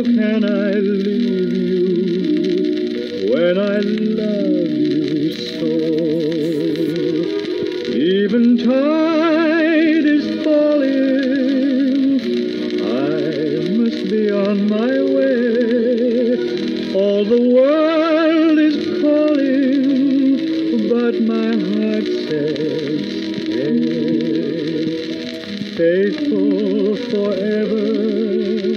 How can I leave you when I love you so? Even tide is falling. I must be on my way. All the world is calling, but my heart says stay. Faithful forever.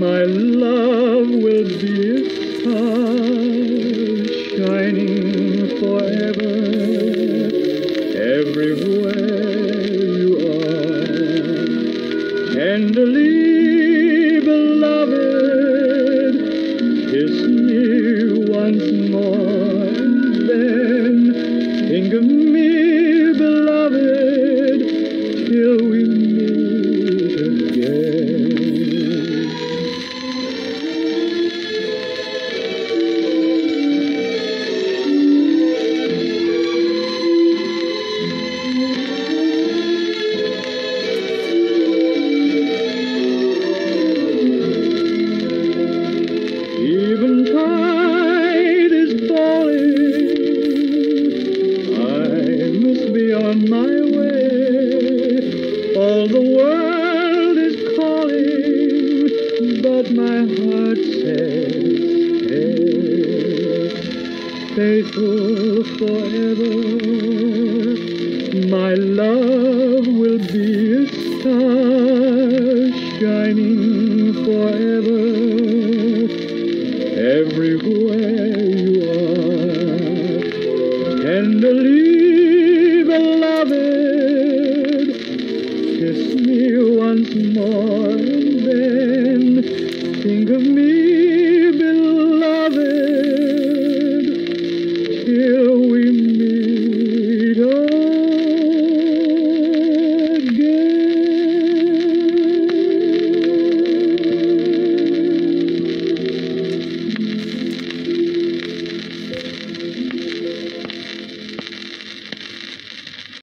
My love will be a star shining forever everywhere you are. Tenderly, Even tide is falling. I must be on my way. All the world is calling, but my heart says, stay, faithful forever. My love will be a star shining forever everywhere you are. Tenderly beloved, kiss me once more and then think of me.